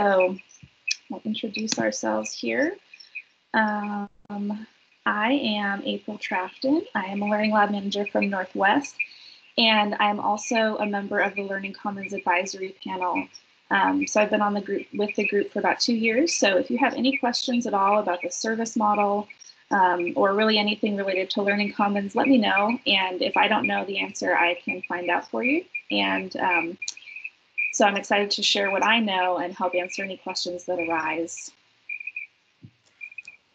we'll introduce ourselves here. Um, I am April Trafton. I am a Learning Lab Manager from Northwest, and I'm also a member of the Learning Commons Advisory Panel. Um, so I've been on the group with the group for about two years. So if you have any questions at all about the service model um, or really anything related to Learning Commons, let me know. And if I don't know the answer, I can find out for you. And um, so I'm excited to share what I know and help answer any questions that arise.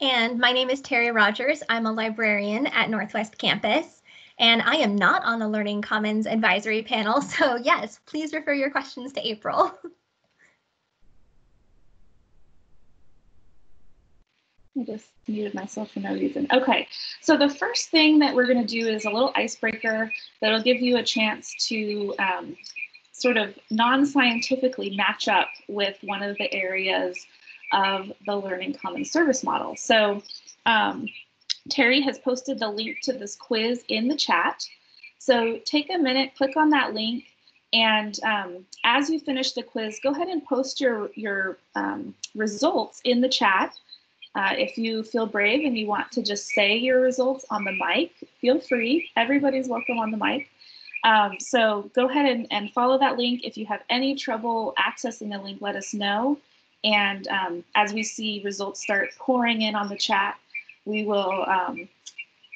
And my name is Terry Rogers. I'm a librarian at Northwest Campus, and I am not on the Learning Commons advisory panel. So yes, please refer your questions to April. I just muted myself for no reason. Okay, so the first thing that we're going to do is a little icebreaker that'll give you a chance to um, sort of non-scientifically match up with one of the areas of the Learning Commons service model. So um, Terry has posted the link to this quiz in the chat. So take a minute, click on that link, and um, as you finish the quiz, go ahead and post your, your um, results in the chat. Uh, if you feel brave and you want to just say your results on the mic, feel free. Everybody's welcome on the mic. Um, so go ahead and, and follow that link. If you have any trouble accessing the link, let us know. And um, as we see results start pouring in on the chat, we will, um,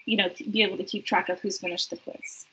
you know, be able to keep track of who's finished the quiz.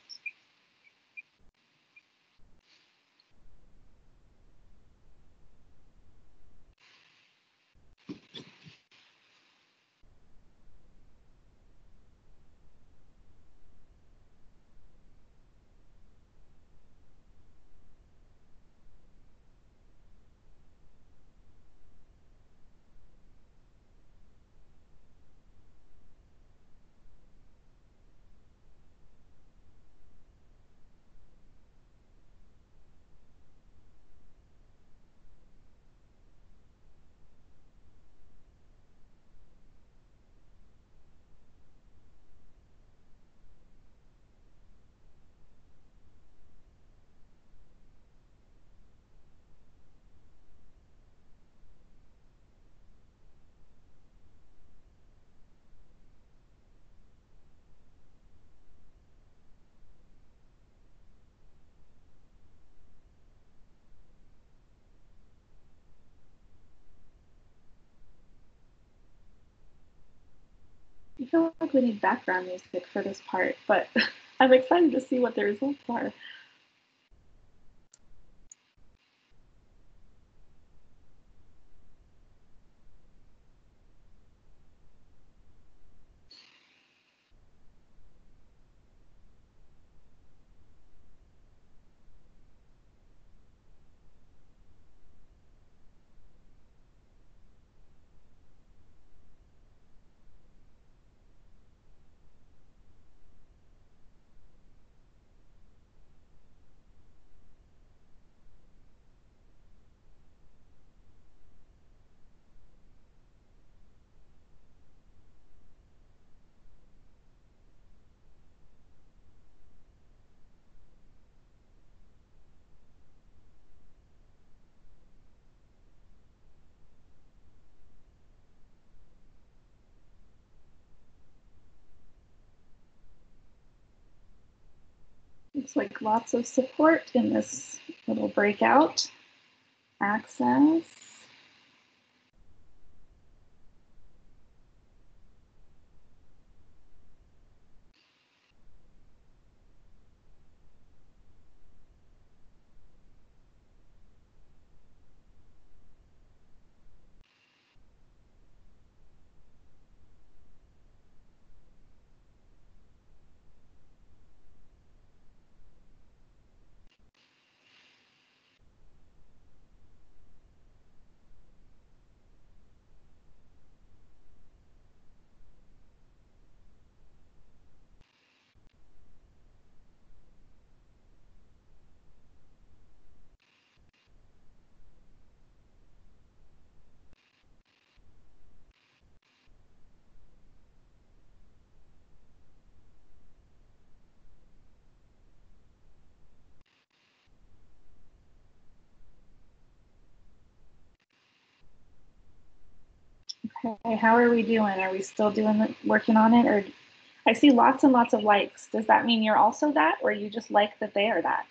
Feel like we need background music for this part, but I'm excited to see what the results are. Looks like lots of support in this little breakout. Access. Okay, how are we doing? Are we still doing working on it or I see lots and lots of likes. Does that mean you're also that or you just like that they are that?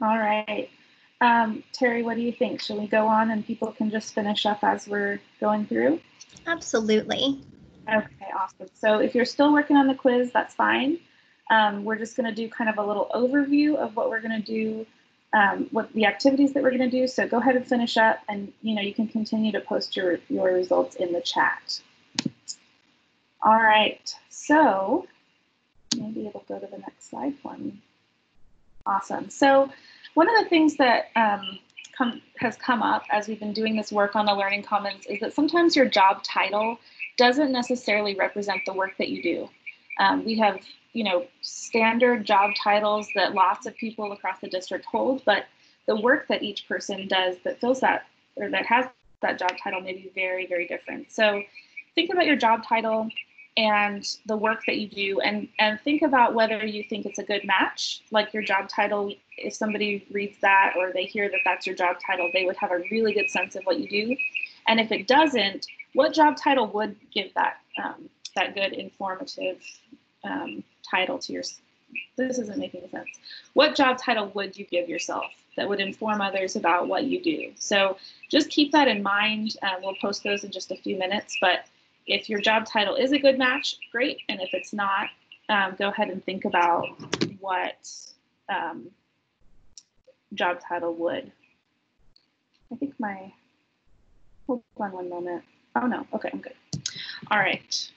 All right. Um, Terry, what do you think? Should we go on and people can just finish up as we're going through? Absolutely. Okay, awesome. So if you're still working on the quiz, that's fine. Um, we're just going to do kind of a little overview of what we're going to do, um, what the activities that we're going to do. So go ahead and finish up, and you know you can continue to post your your results in the chat. All right. So maybe it'll go to the next slide for me. Awesome. So one of the things that um, come, has come up as we've been doing this work on the Learning Commons is that sometimes your job title doesn't necessarily represent the work that you do. Um, we have, you know, standard job titles that lots of people across the district hold, but the work that each person does that fills that or that has that job title may be very, very different. So think about your job title and the work that you do and and think about whether you think it's a good match. Like your job title if somebody reads that or they hear that that's your job title they would have a really good sense of what you do. And if it doesn't what job title would give that um, that good informative um, title to your this isn't making sense. What job title would you give yourself that would inform others about what you do? So just keep that in mind uh, we'll post those in just a few minutes but if your job title is a good match, great. And if it's not, um, go ahead and think about what um, job title would. I think my, hold on one moment. Oh no, okay, I'm good. All right.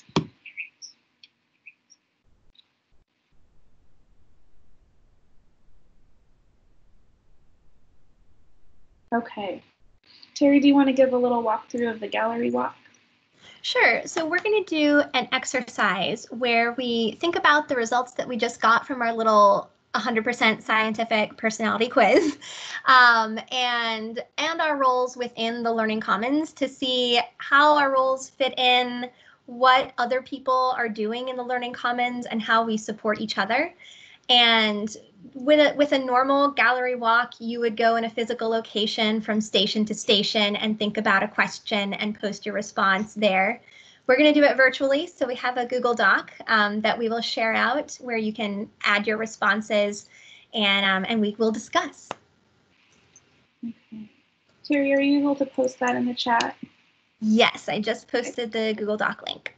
Okay. Terry, do you want to give a little walkthrough of the gallery walk? Sure. So we're going to do an exercise where we think about the results that we just got from our little 100% scientific personality quiz um, and and our roles within the learning commons to see how our roles fit in what other people are doing in the learning commons and how we support each other and with a, with a normal gallery walk, you would go in a physical location from station to station and think about a question and post your response there. We're going to do it virtually, so we have a Google Doc um, that we will share out where you can add your responses and, um, and we will discuss. Okay. Terry, are you able to post that in the chat? Yes, I just posted the Google Doc link.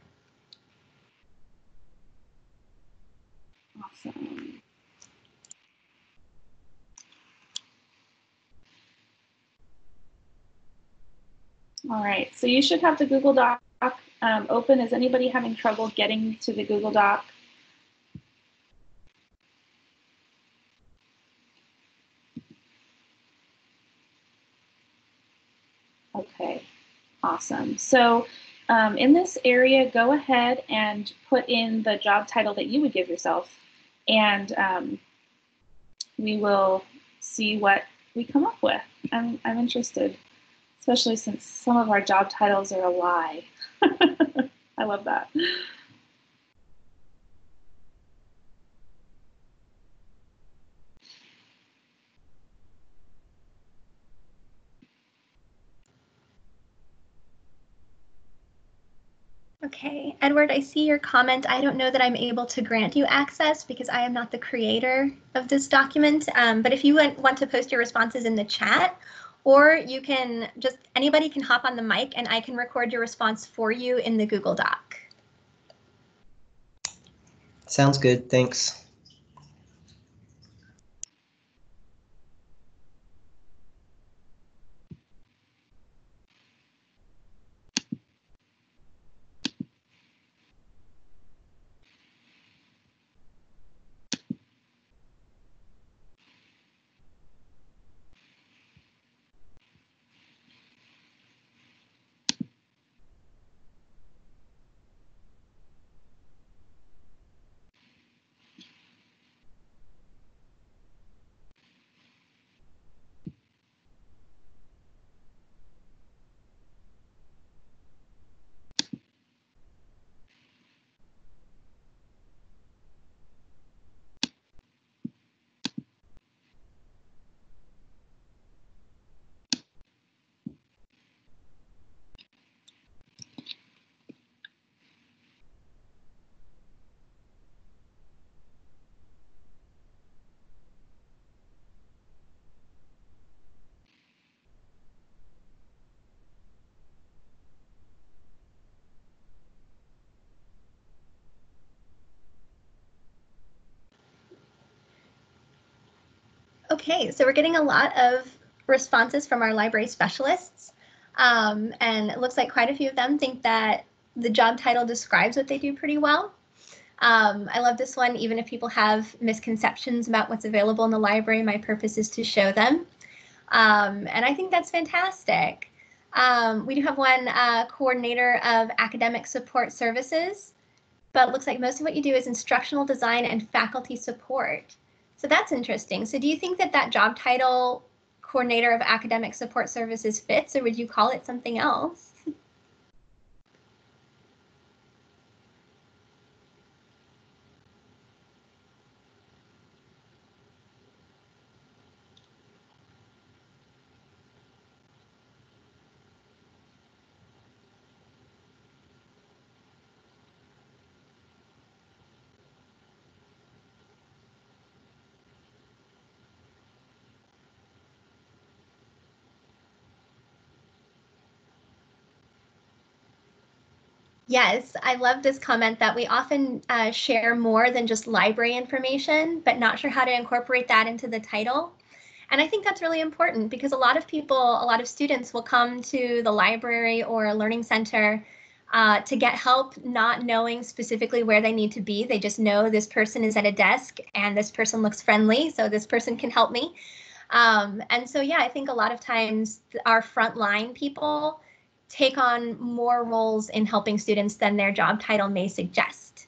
Awesome. All right, so you should have the Google Doc um, open. Is anybody having trouble getting to the Google Doc? Okay, awesome. So um, in this area, go ahead and put in the job title that you would give yourself, and um, we will see what we come up with. I'm, I'm interested especially since some of our job titles are a lie. I love that. Okay, Edward, I see your comment. I don't know that I'm able to grant you access because I am not the creator of this document. Um, but if you want to post your responses in the chat, or you can just, anybody can hop on the mic and I can record your response for you in the Google Doc. Sounds good, thanks. Okay, so we're getting a lot of responses from our library specialists. Um, and it looks like quite a few of them think that the job title describes what they do pretty well. Um, I love this one, even if people have misconceptions about what's available in the library, my purpose is to show them. Um, and I think that's fantastic. Um, we do have one uh, coordinator of academic support services, but it looks like most of what you do is instructional design and faculty support. So that's interesting. So do you think that that job title coordinator of academic support services fits, or would you call it something else? Yes, I love this comment that we often uh, share more than just library information, but not sure how to incorporate that into the title. And I think that's really important because a lot of people, a lot of students will come to the library or a learning center uh, to get help, not knowing specifically where they need to be. They just know this person is at a desk and this person looks friendly, so this person can help me. Um, and so, yeah, I think a lot of times our frontline people take on more roles in helping students than their job title may suggest.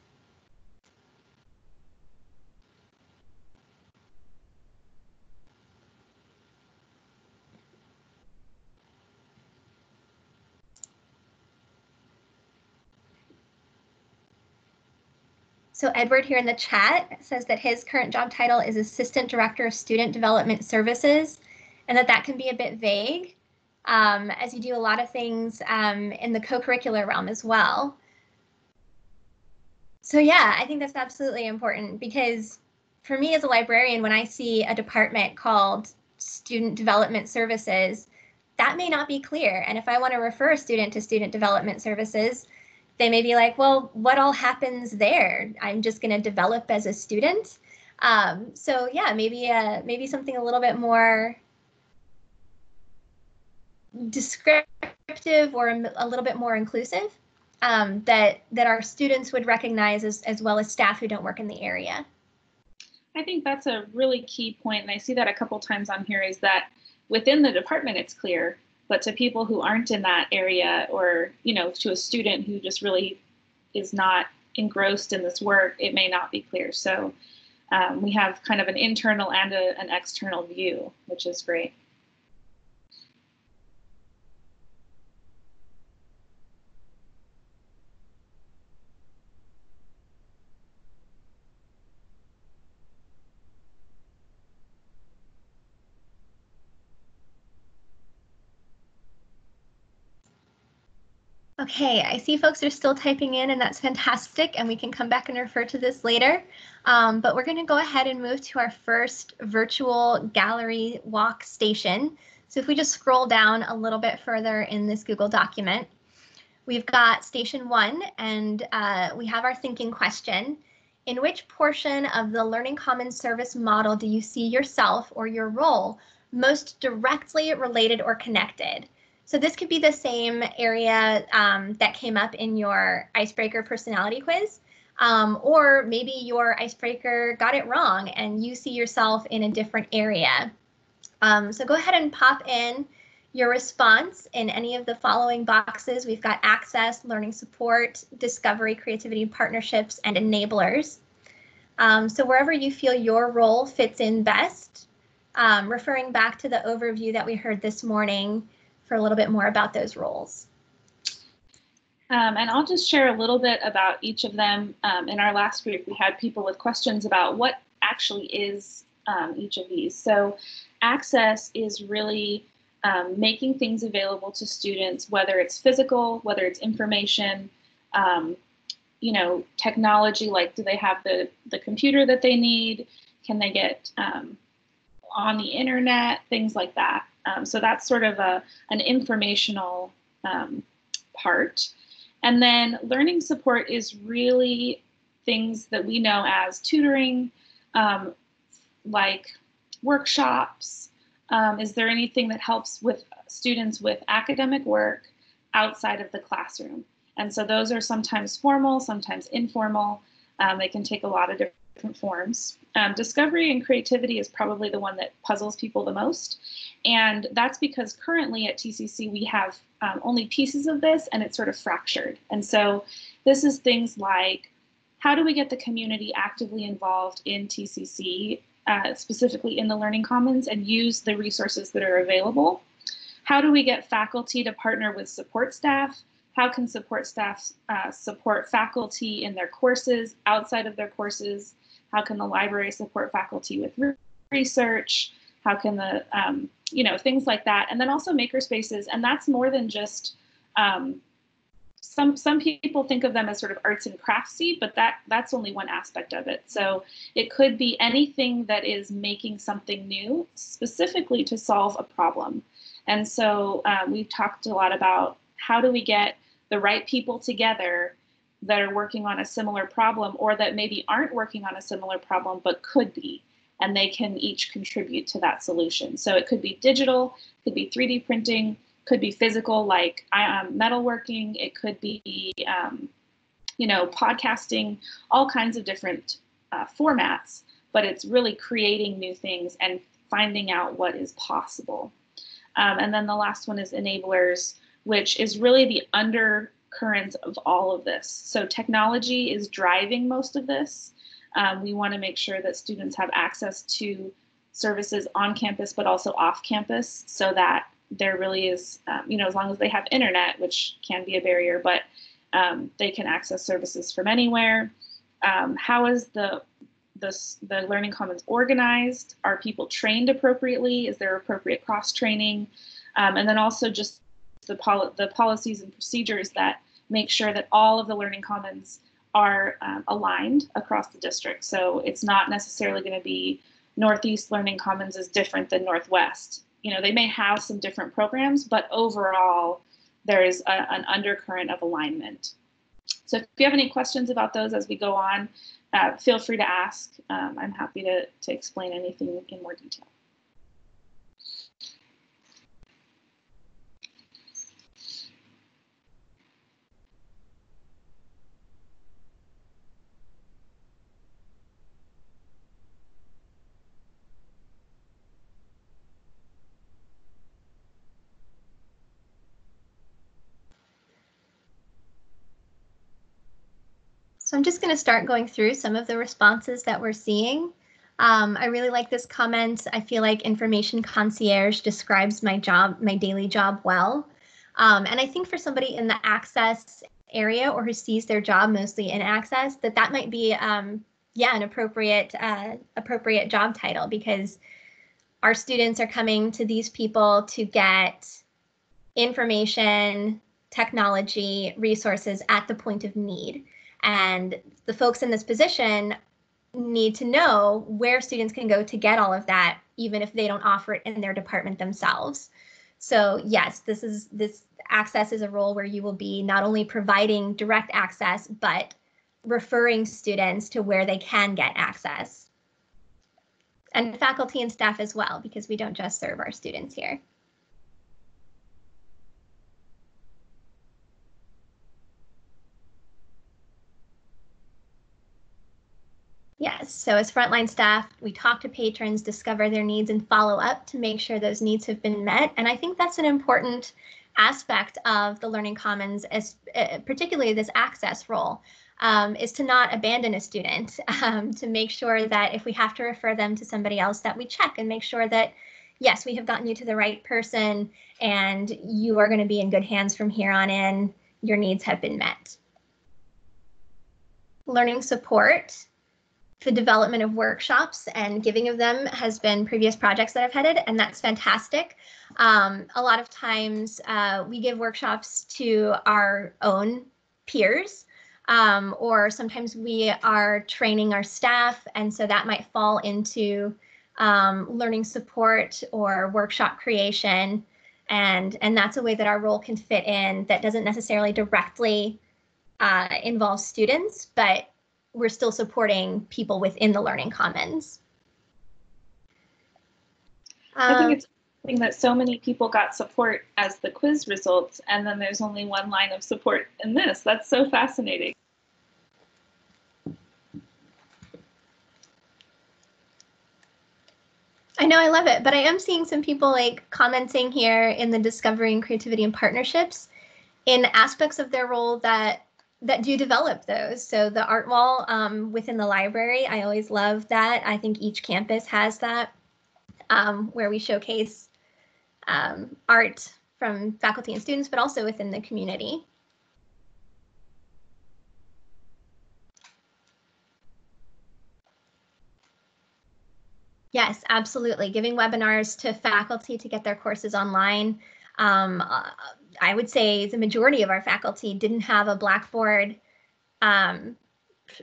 So Edward here in the chat says that his current job title is Assistant Director of Student Development Services and that that can be a bit vague um, as you do a lot of things um, in the co-curricular realm as well. So yeah, I think that's absolutely important because for me as a librarian, when I see a department called Student Development Services, that may not be clear. And if I want to refer a student to Student Development Services, they may be like, well, what all happens there? I'm just going to develop as a student. Um, so yeah, maybe uh, maybe something a little bit more descriptive or a little bit more inclusive um, that that our students would recognize as, as well as staff who don't work in the area. I think that's a really key point, and I see that a couple times on here is that within the department it's clear, but to people who aren't in that area or you know to a student who just really is not engrossed in this work, it may not be clear. So um, we have kind of an internal and a, an external view, which is great. Okay, I see folks are still typing in and that's fantastic and we can come back and refer to this later. Um, but we're going to go ahead and move to our first virtual gallery walk station. So if we just scroll down a little bit further in this Google document, we've got station one and uh, we have our thinking question. In which portion of the Learning Commons service model do you see yourself or your role most directly related or connected? So this could be the same area um, that came up in your icebreaker personality quiz. Um, or maybe your icebreaker got it wrong and you see yourself in a different area. Um, so go ahead and pop in your response in any of the following boxes. We've got access, learning support, discovery, creativity, partnerships, and enablers. Um, so wherever you feel your role fits in best, um, referring back to the overview that we heard this morning, for a little bit more about those roles. Um, and I'll just share a little bit about each of them. Um, in our last group, we had people with questions about what actually is um, each of these. So access is really um, making things available to students, whether it's physical, whether it's information, um, you know, technology, like do they have the, the computer that they need? Can they get um, on the internet? Things like that. Um, so that's sort of a, an informational um, part. And then learning support is really things that we know as tutoring, um, like workshops? Um, is there anything that helps with students with academic work outside of the classroom? And so those are sometimes formal, sometimes informal. Um, they can take a lot of different forms. Um, discovery and creativity is probably the one that puzzles people the most. And that's because currently at TCC we have um, only pieces of this and it's sort of fractured. And so this is things like how do we get the community actively involved in TCC, uh, specifically in the Learning Commons, and use the resources that are available? How do we get faculty to partner with support staff? How can support staff uh, support faculty in their courses, outside of their courses? How can the library support faculty with re research? How can the, um, you know, things like that. And then also makerspaces. And that's more than just, um, some, some people think of them as sort of arts and craftsy, but that, that's only one aspect of it. So it could be anything that is making something new specifically to solve a problem. And so um, we've talked a lot about how do we get the right people together that are working on a similar problem or that maybe aren't working on a similar problem but could be and they can each contribute to that solution. So it could be digital could be 3d printing could be physical like um, metalworking it could be um, you know podcasting all kinds of different uh, formats but it's really creating new things and finding out what is possible. Um, and then the last one is enablers which is really the under current of all of this. So technology is driving most of this. Um, we want to make sure that students have access to services on campus, but also off campus, so that there really is, um, you know, as long as they have internet, which can be a barrier, but um, they can access services from anywhere. Um, how is the, the the Learning Commons organized? Are people trained appropriately? Is there appropriate cross training? Um, and then also just the, pol the policies and procedures that make sure that all of the learning commons are um, aligned across the district. So it's not necessarily going to be Northeast Learning Commons is different than Northwest. You know, they may have some different programs, but overall, there is a, an undercurrent of alignment. So if you have any questions about those as we go on, uh, feel free to ask. Um, I'm happy to, to explain anything in more detail. So I'm just going to start going through some of the responses that we're seeing. Um, I really like this comment. I feel like information concierge describes my job, my daily job well. Um, and I think for somebody in the access area or who sees their job mostly in access, that that might be, um, yeah, an appropriate uh, appropriate job title because our students are coming to these people to get information, technology, resources at the point of need. And the folks in this position need to know where students can go to get all of that, even if they don't offer it in their department themselves. So yes, this is this access is a role where you will be not only providing direct access, but referring students to where they can get access. And faculty and staff as well, because we don't just serve our students here. Yes, so as frontline staff, we talk to patrons, discover their needs, and follow up to make sure those needs have been met. And I think that's an important aspect of the Learning Commons, as, uh, particularly this access role, um, is to not abandon a student, um, to make sure that if we have to refer them to somebody else, that we check and make sure that, yes, we have gotten you to the right person and you are going to be in good hands from here on in. Your needs have been met. Learning support the development of workshops and giving of them has been previous projects that I've headed, and that's fantastic. Um, a lot of times uh, we give workshops to our own peers, um, or sometimes we are training our staff, and so that might fall into um, learning support or workshop creation. And, and that's a way that our role can fit in that doesn't necessarily directly uh, involve students, but we're still supporting people within the Learning Commons. I Um, think it's interesting that so many people got support as the quiz results, and then there's only one line of support in this. That's so fascinating. I know I love it, but I am seeing some people like commenting here in the discovery and creativity and partnerships in aspects of their role that that do develop those. So the art wall um, within the library, I always love that. I think each campus has that um, where we showcase um, art from faculty and students, but also within the community. Yes, absolutely. Giving webinars to faculty to get their courses online. Um, uh, I would say the majority of our faculty didn't have a Blackboard um,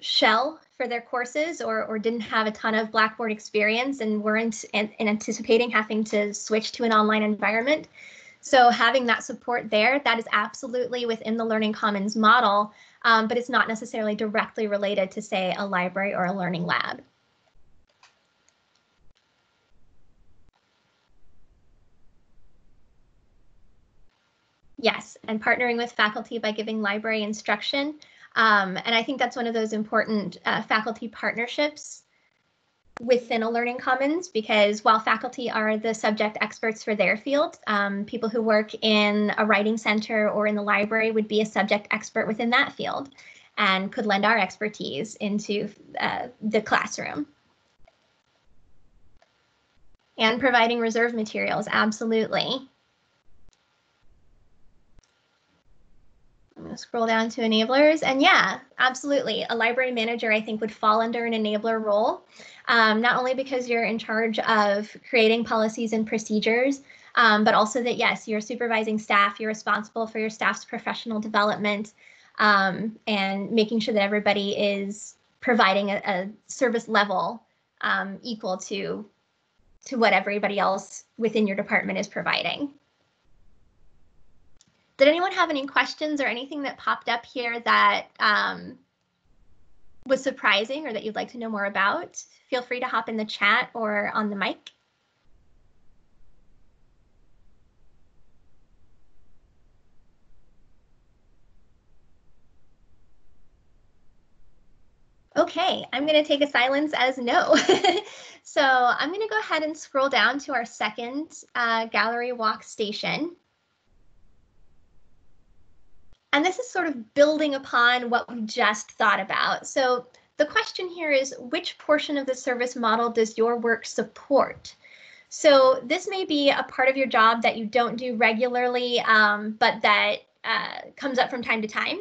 shell for their courses or, or didn't have a ton of Blackboard experience and weren't an, anticipating having to switch to an online environment. So having that support there, that is absolutely within the Learning Commons model, um, but it's not necessarily directly related to, say, a library or a learning lab. Yes, and partnering with faculty by giving library instruction. Um, and I think that's one of those important uh, faculty partnerships within a Learning Commons because while faculty are the subject experts for their field, um, people who work in a writing center or in the library would be a subject expert within that field and could lend our expertise into uh, the classroom. And providing reserve materials, absolutely. I'm going to scroll down to enablers. And yeah, absolutely. A library manager, I think, would fall under an enabler role, um, not only because you're in charge of creating policies and procedures, um, but also that, yes, you're supervising staff, you're responsible for your staff's professional development um, and making sure that everybody is providing a, a service level um, equal to, to what everybody else within your department is providing. Did anyone have any questions or anything that popped up here that um, was surprising or that you'd like to know more about? Feel free to hop in the chat or on the mic. Okay, I'm going to take a silence as no. so I'm going to go ahead and scroll down to our second uh, gallery walk station. And this is sort of building upon what we just thought about. So the question here is, which portion of the service model does your work support? So this may be a part of your job that you don't do regularly, um, but that uh, comes up from time to time.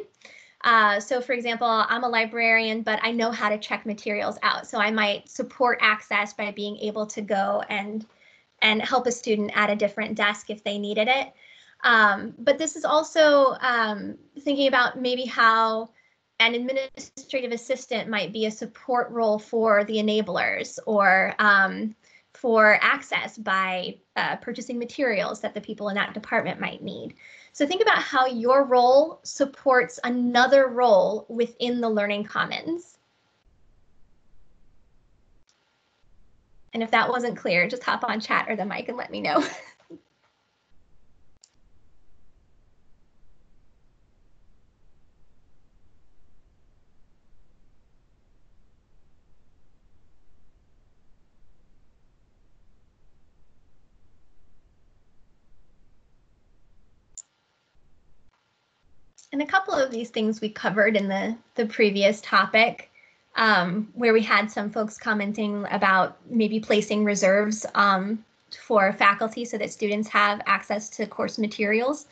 Uh, so for example, I'm a librarian, but I know how to check materials out. So I might support access by being able to go and, and help a student at a different desk if they needed it. Um, but this is also um, thinking about maybe how an administrative assistant might be a support role for the enablers or um, for access by uh, purchasing materials that the people in that department might need. So think about how your role supports another role within the Learning Commons. And if that wasn't clear, just hop on chat or the mic and let me know. a couple of these things we covered in the, the previous topic, um, where we had some folks commenting about maybe placing reserves um, for faculty so that students have access to course materials.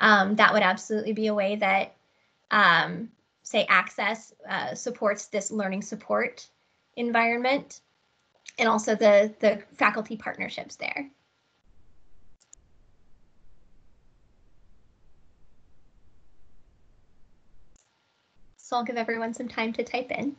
Um, that would absolutely be a way that, um, say, Access uh, supports this learning support environment and also the, the faculty partnerships there. So I'll give everyone some time to type in.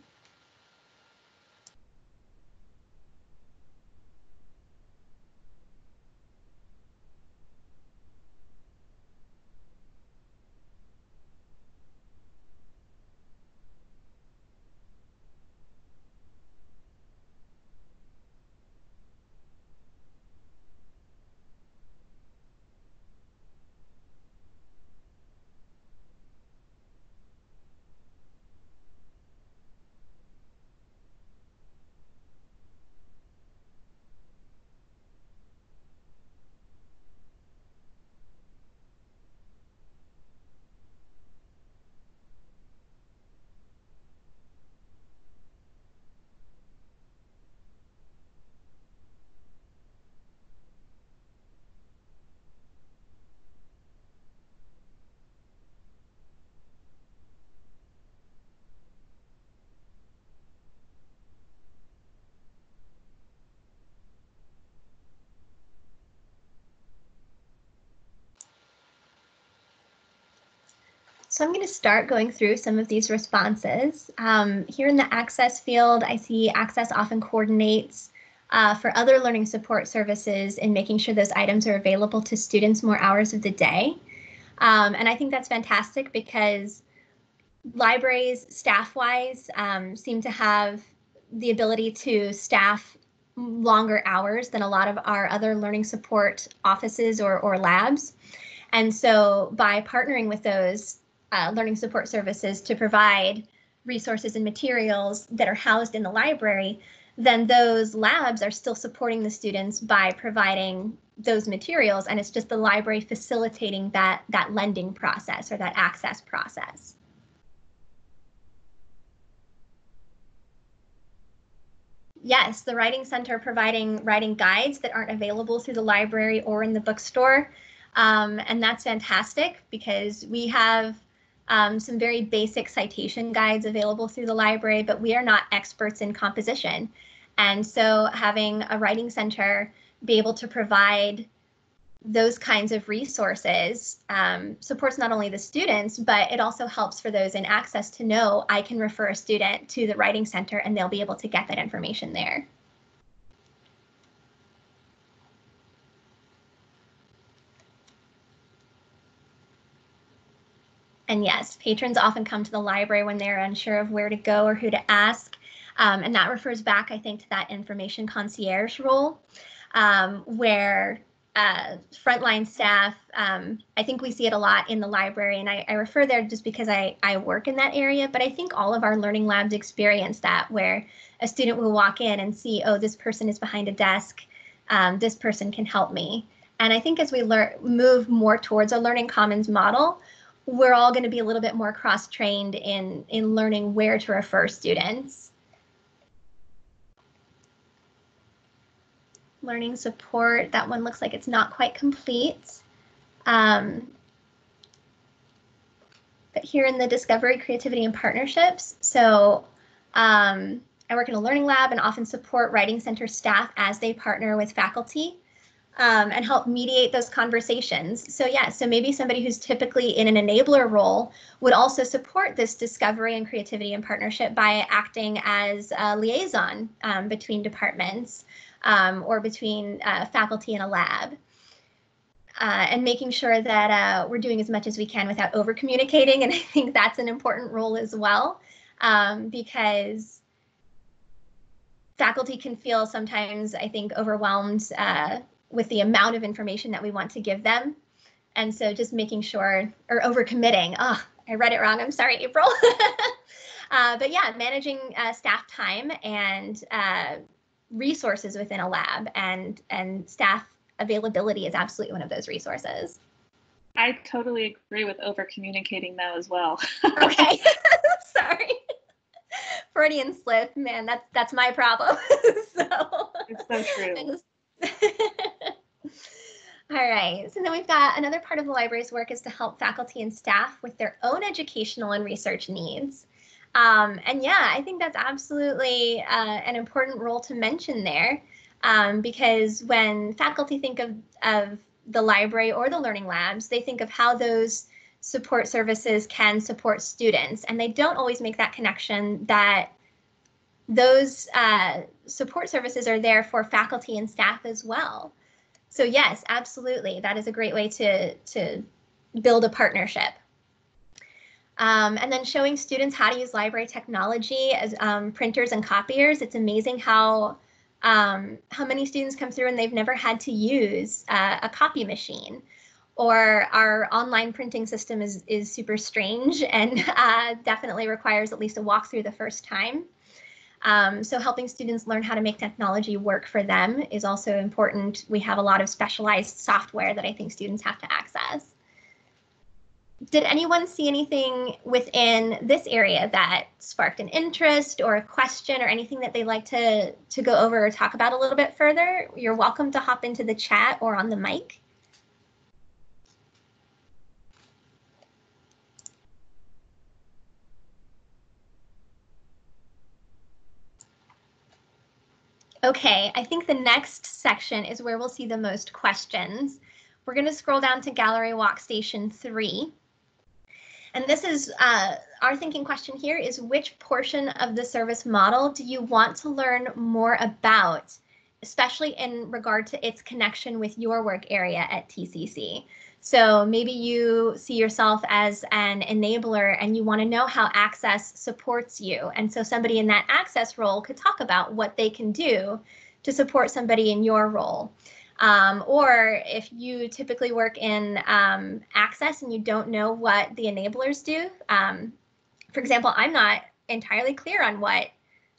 So I'm going to start going through some of these responses. Um, here in the access field, I see access often coordinates uh, for other learning support services in making sure those items are available to students more hours of the day. Um, and I think that's fantastic because libraries, staff-wise, um, seem to have the ability to staff longer hours than a lot of our other learning support offices or, or labs. And so by partnering with those uh, learning support services to provide resources and materials that are housed in the library, then those labs are still supporting the students by providing those materials and it's just the library facilitating that that lending process or that access process. Yes, the Writing Center providing writing guides that aren't available through the library or in the bookstore. Um, and that's fantastic because we have um, some very basic citation guides available through the library, but we are not experts in composition. And so having a writing center be able to provide those kinds of resources um, supports not only the students, but it also helps for those in access to know I can refer a student to the Writing Center and they'll be able to get that information there. And yes, patrons often come to the library when they're unsure of where to go or who to ask. Um, and that refers back, I think, to that information concierge role, um, where uh, frontline staff, um, I think we see it a lot in the library, and I, I, refer there just because I, I work in that area, but I think all of our learning labs experience that, where a student will walk in and see, oh, this person is behind a desk, um, this person can help me. And I think as we learn, move more towards a learning commons model, we're all going to be a little bit more cross-trained in, in learning where to refer students. learning support. That one looks like it's not quite complete. Um, but here in the discovery, creativity, and partnerships. So um, I work in a learning lab and often support Writing Center staff as they partner with faculty um, and help mediate those conversations. So yeah, so maybe somebody who's typically in an enabler role would also support this discovery and creativity and partnership by acting as a liaison um, between departments um, or between uh, faculty in a lab. Uh, and making sure that uh, we're doing as much as we can without over communicating. And I think that's an important role as well, um, because faculty can feel sometimes, I think, overwhelmed uh, with the amount of information that we want to give them. And so just making sure, or over committing. Oh, I read it wrong. I'm sorry, April. uh, but yeah, managing uh, staff time and uh, resources within a lab and and staff availability is absolutely one of those resources. I totally agree with over communicating though as well. okay. Sorry. Freudian slip, man, that's that's my problem. so it's so true. All right, so then we've got another part of the library's work is to help faculty and staff with their own educational and research needs. Um, and yeah, I think that's absolutely uh, an important role to mention there um, because when faculty think of, of the library or the learning labs, they think of how those support services can support students. And they don't always make that connection that those uh, support services are there for faculty and staff as well. So yes, absolutely. That is a great way to, to build a partnership. Um, and then showing students how to use library technology as um, printers and copiers. It's amazing how um, how many students come through and they've never had to use uh, a copy machine. Or our online printing system is, is super strange and uh, definitely requires at least a walkthrough the first time. Um, so helping students learn how to make technology work for them is also important. We have a lot of specialized software that I think students have to access did anyone see anything within this area that sparked an interest or a question or anything that they'd like to, to go over or talk about a little bit further? You're welcome to hop into the chat or on the mic. Okay, I think the next section is where we'll see the most questions. We're going to scroll down to Gallery Walk Station 3. And this is uh, our thinking question here is which portion of the service model do you want to learn more about, especially in regard to its connection with your work area at TCC? So maybe you see yourself as an enabler and you want to know how access supports you. And so somebody in that access role could talk about what they can do to support somebody in your role. Um, or if you typically work in um, access and you don't know what the enablers do, um, for example, I'm not entirely clear on what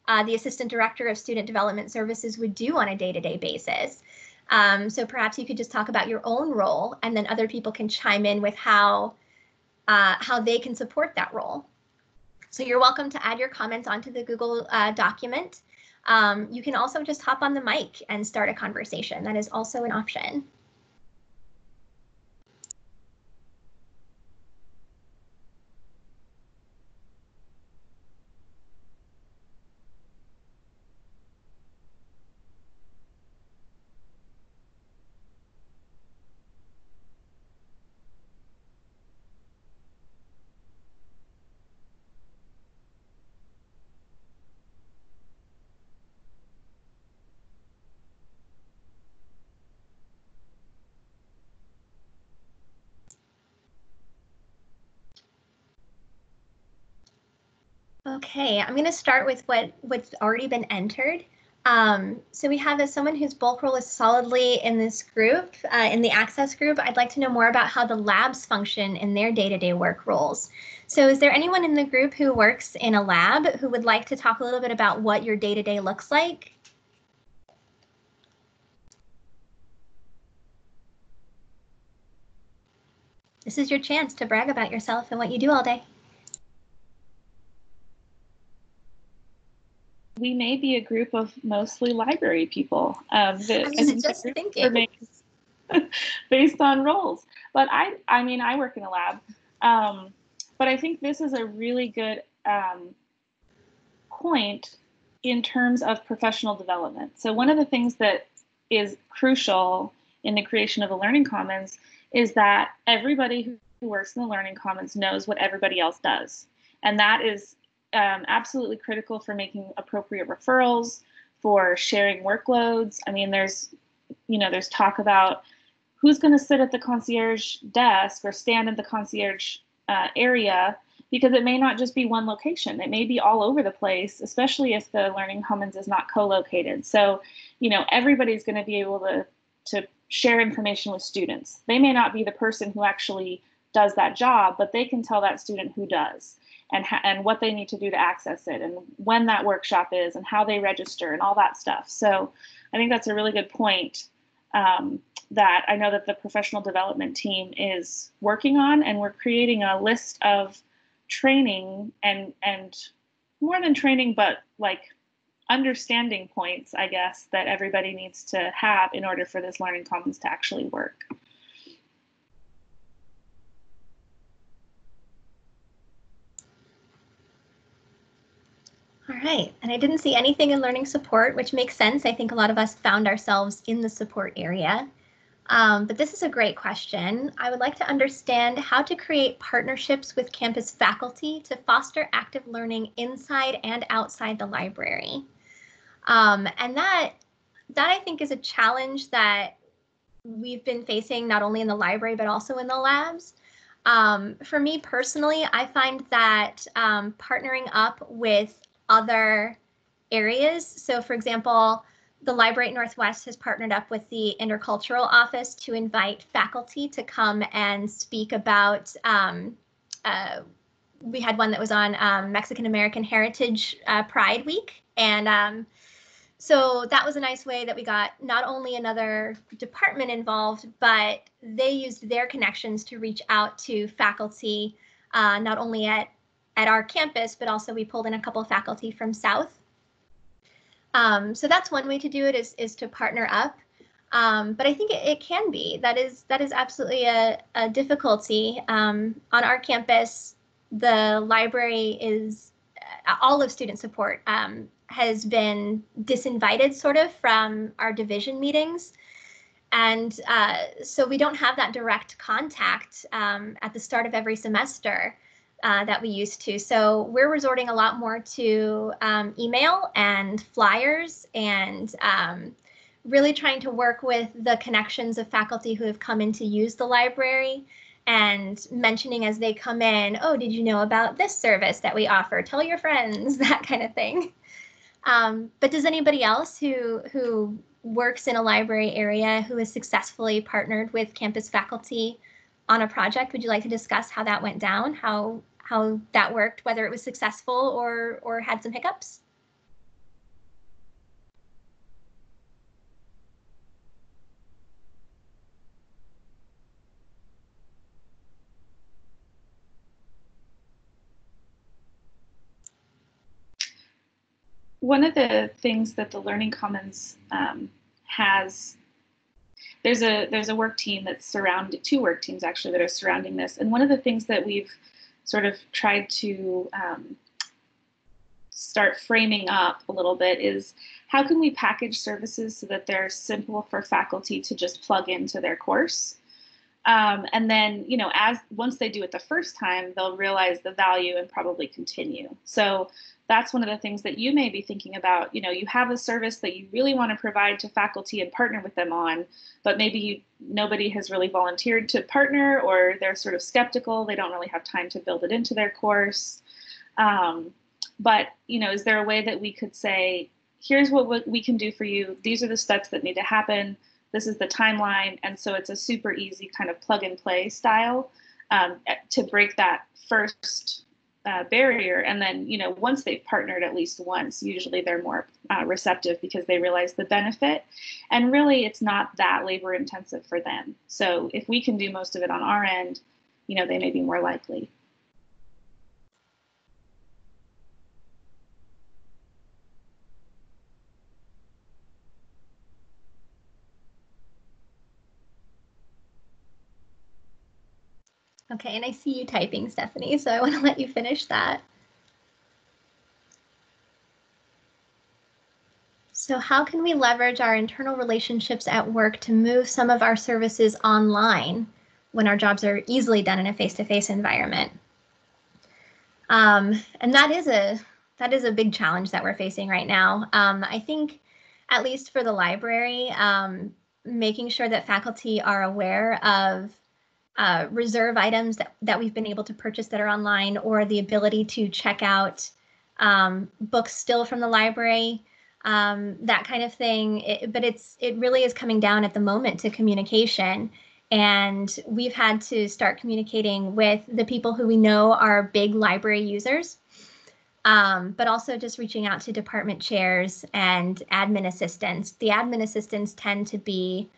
uh, the Assistant Director of Student Development Services would do on a day-to-day -day basis. Um, so perhaps you could just talk about your own role and then other people can chime in with how, uh, how they can support that role. So you're welcome to add your comments onto the Google uh, document. Um, you can also just hop on the mic and start a conversation. That is also an option. Okay, I'm going to start with what what's already been entered. Um, so we have someone whose bulk role is solidly in this group, uh, in the access group, I'd like to know more about how the labs function in their day-to-day -day work roles. So is there anyone in the group who works in a lab who would like to talk a little bit about what your day-to-day -day looks like? This is your chance to brag about yourself and what you do all day. We may be a group of mostly library people. Um, that, I was just thinking. Based on roles, but I, I mean, I work in a lab, um, but I think this is a really good um, point in terms of professional development. So one of the things that is crucial in the creation of the Learning Commons is that everybody who works in the Learning Commons knows what everybody else does. And that is um, absolutely critical for making appropriate referrals, for sharing workloads. I mean, there's, you know, there's talk about who's going to sit at the concierge desk or stand in the concierge uh, area because it may not just be one location. It may be all over the place, especially if the Learning Commons is not co-located. So, you know, everybody's going to be able to to share information with students. They may not be the person who actually does that job, but they can tell that student who does and, and what they need to do to access it and when that workshop is and how they register and all that stuff. So I think that's a really good point um, that I know that the professional development team is working on and we're creating a list of training and and more than training but like understanding points I guess that everybody needs to have in order for this learning commons to actually work. All right, and I didn't see anything in learning support, which makes sense. I think a lot of us found ourselves in the support area. Um, but this is a great question. I would like to understand how to create partnerships with campus faculty to foster active learning inside and outside the library. Um, and that, that I think is a challenge that we've been facing not only in the library, but also in the labs. Um, for me personally, I find that um, partnering up with other areas. So for example, the Library at Northwest has partnered up with the Intercultural Office to invite faculty to come and speak about, um, uh, we had one that was on um, Mexican American Heritage uh, Pride Week. And um, so that was a nice way that we got not only another department involved, but they used their connections to reach out to faculty, uh, not only at at our campus, but also we pulled in a couple faculty from South. Um, so that's one way to do it is, is to partner up. Um, but I think it, it, can be. That is that is absolutely a, a difficulty. Um, on our campus, the library is uh, all of student support um, has been disinvited sort of from our division meetings. And uh, so we don't have that direct contact um, at the start of every semester. Uh, that we used to. So we're resorting a lot more to um, email and flyers and um, really trying to work with the connections of faculty who have come in to use the library and mentioning as they come in, oh, did you know about this service that we offer? Tell your friends, that kind of thing. Um, but does anybody else who who works in a library area who has successfully partnered with campus faculty on a project, would you like to discuss how that went down, how how that worked, whether it was successful or or had some hiccups? one of the things that the Learning Commons um, has there's a there's a work team that's surrounded two work teams actually that are surrounding this and one of the things that we've sort of tried to um, start framing up a little bit is how can we package services so that they're simple for faculty to just plug into their course? Um, and then you know as once they do it the first time they'll realize the value and probably continue. So that's one of the things that you may be thinking about. You know, you have a service that you really want to provide to faculty and partner with them on, but maybe you, nobody has really volunteered to partner or they're sort of skeptical. They don't really have time to build it into their course. Um, but, you know, is there a way that we could say, here's what we can do for you. These are the steps that need to happen. This is the timeline. And so it's a super easy kind of plug and play style um, to break that first uh, barrier. And then you know once they've partnered at least once usually they're more uh, receptive because they realize the benefit. And really it's not that labor intensive for them. So if we can do most of it on our end you know they may be more likely Okay, and I see you typing, Stephanie, so I want to let you finish that. So how can we leverage our internal relationships at work to move some of our services online when our jobs are easily done in a face-to-face -face environment? Um, and that is a that is a big challenge that we're facing right now. Um, I think, at least for the library, um, making sure that faculty are aware of uh, reserve items that, that we've been able to purchase that are online or the ability to check out um, books still from the library, um, that kind of thing. It, but it's it really is coming down at the moment to communication. And we've had to start communicating with the people who we know are big library users, um, but also just reaching out to department chairs and admin assistants. The admin assistants tend to be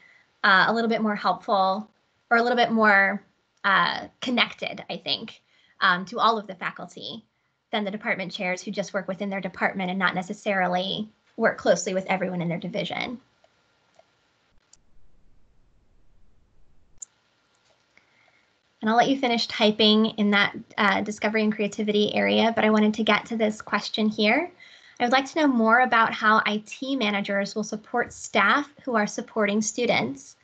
uh, a little bit more helpful or a little bit more uh, connected, I think, um, to all of the faculty than the department chairs who just work within their department and not necessarily work closely with everyone in their division. And I'll let you finish typing in that uh, discovery and creativity area, but I wanted to get to this question here. I would like to know more about how IT managers will support staff who are supporting students.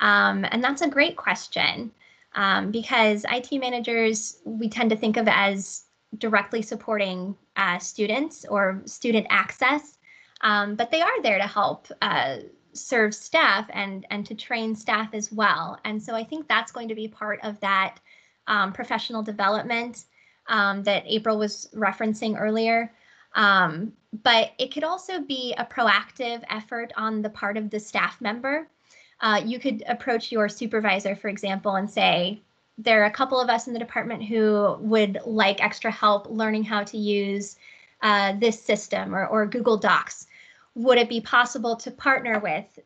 Um, and that's a great question um, because IT managers we tend to think of as directly supporting uh, students or student access, um, but they are there to help uh, serve staff and and to train staff as well. And so I think that's going to be part of that um, professional development um, that April was referencing earlier. Um, but it could also be a proactive effort on the part of the staff member uh, you could approach your supervisor, for example, and say, there are a couple of us in the department who would like extra help learning how to use uh, this system or, or Google Docs. Would it be possible to partner with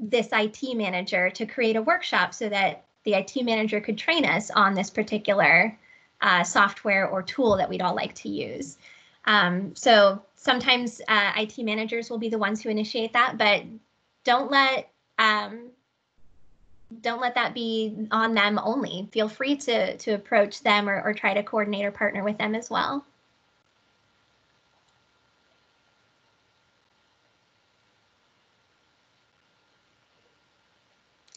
this IT manager to create a workshop so that the IT manager could train us on this particular uh, software or tool that we'd all like to use? Um, so sometimes uh, IT managers will be the ones who initiate that, but don't let um, don't let that be on them only. Feel free to to approach them or, or try to coordinate or partner with them as well.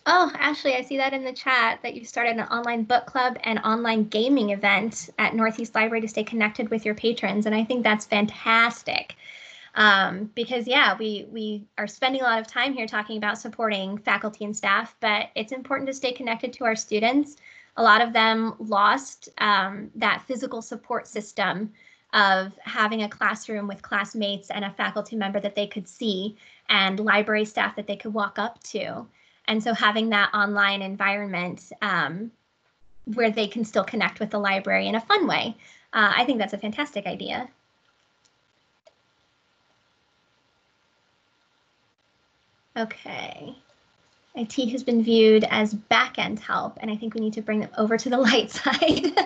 Oh, Ashley, I see that in the chat that you started an online book club and online gaming event at Northeast Library to stay connected with your patrons. And I think that's fantastic. Um, because yeah, we we are spending a lot of time here talking about supporting faculty and staff, but it's important to stay connected to our students. A lot of them lost um, that physical support system of having a classroom with classmates and a faculty member that they could see and library staff that they could walk up to. And so having that online environment um, where they can still connect with the library in a fun way, uh, I think that's a fantastic idea. Okay. IT has been viewed as back-end help, and I think we need to bring them over to the light side.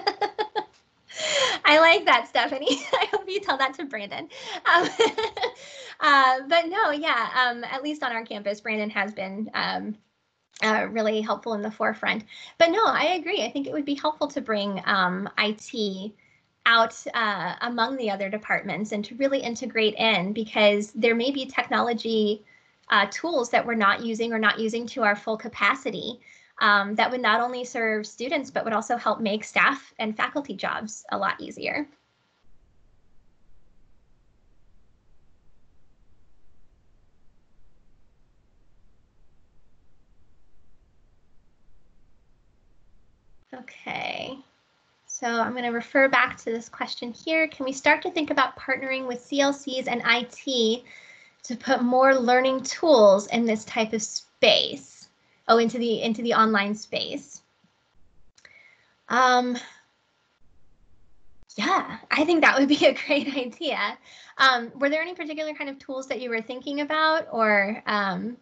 I like that, Stephanie. I hope you tell that to Brandon. Um, uh, but no, yeah, um, at least on our campus, Brandon has been um, uh, really helpful in the forefront. But no, I agree. I think it would be helpful to bring um, IT out uh, among the other departments and to really integrate in because there may be technology uh, tools that we're not using or not using to our full capacity um, that would not only serve students, but would also help make staff and faculty jobs a lot easier. Okay, so I'm going to refer back to this question here. Can we start to think about partnering with CLCs and IT to put more learning tools in this type of space. Oh, into the into the online space. Um, yeah, I think that would be a great idea. Um, were there any particular kind of tools that you were thinking about, or um,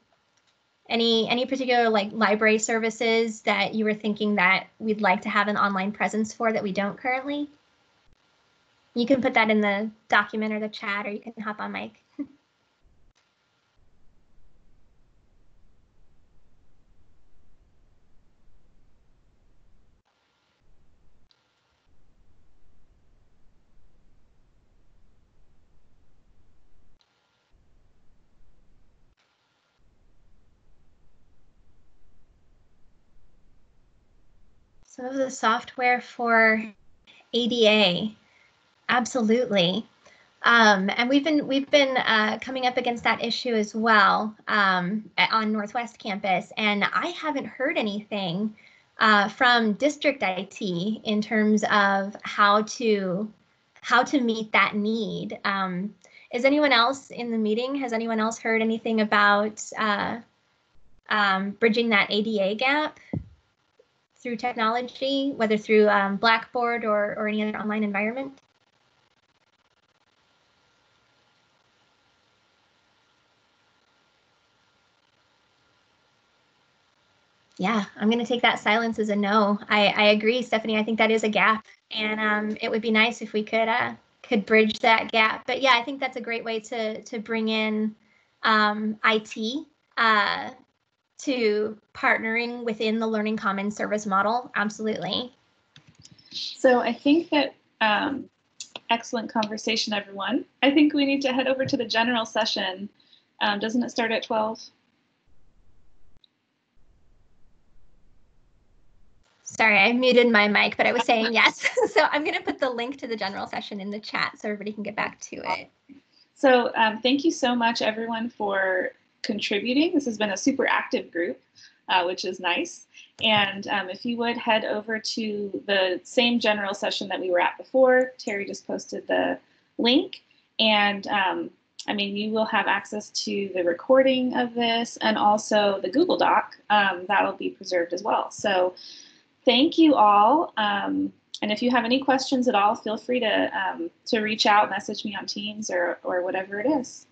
any any particular like library services that you were thinking that we'd like to have an online presence for that we don't currently? You can put that in the document or the chat, or you can hop on mic. Some of the software for ADA, absolutely. Um, and we've been we've been uh, coming up against that issue as well um, on Northwest Campus, and I haven't heard anything uh, from district IT in terms of how to how to meet that need. Um, is anyone else in the meeting? Has anyone else heard anything about uh, um, bridging that ADA gap? Through technology, whether through um, Blackboard or, or any other online environment? Yeah, I'm going to take that silence as a no. I, I agree, Stephanie. I think that is a gap, and um, it would be nice if we could uh, could bridge that gap. But yeah, I think that's a great way to to bring in um, IT uh, to partnering within the Learning Commons service model? Absolutely. So I think that um, excellent conversation, everyone. I think we need to head over to the general session. Um, doesn't it start at 12? Sorry, I muted my mic, but I was saying yes. so I'm going to put the link to the general session in the chat so everybody can get back to it. So um, thank you so much, everyone, for contributing. This has been a super active group, uh, which is nice. And um, if you would head over to the same general session that we were at before, Terry just posted the link. And um, I mean, you will have access to the recording of this and also the Google Doc um, that'll be preserved as well. So thank you all. Um, and if you have any questions at all, feel free to, um, to reach out, message me on Teams or, or whatever it is.